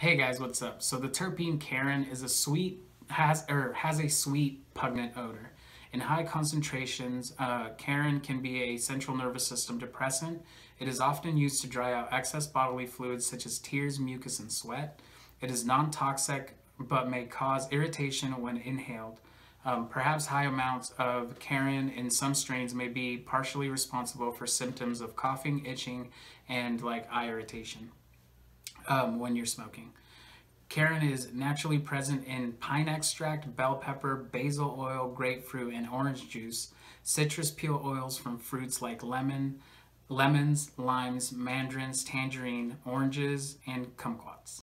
Hey guys, what's up? So the terpene carene is a sweet has or has a sweet pungent odor. In high concentrations, uh, carene can be a central nervous system depressant. It is often used to dry out excess bodily fluids such as tears, mucus, and sweat. It is non-toxic but may cause irritation when inhaled. Um, perhaps high amounts of carene in some strains may be partially responsible for symptoms of coughing, itching, and like eye irritation um, when you're smoking. Carene is naturally present in pine extract, bell pepper, basil oil, grapefruit, and orange juice, citrus peel oils from fruits like lemon, lemons, limes, mandarins, tangerine, oranges, and kumquats.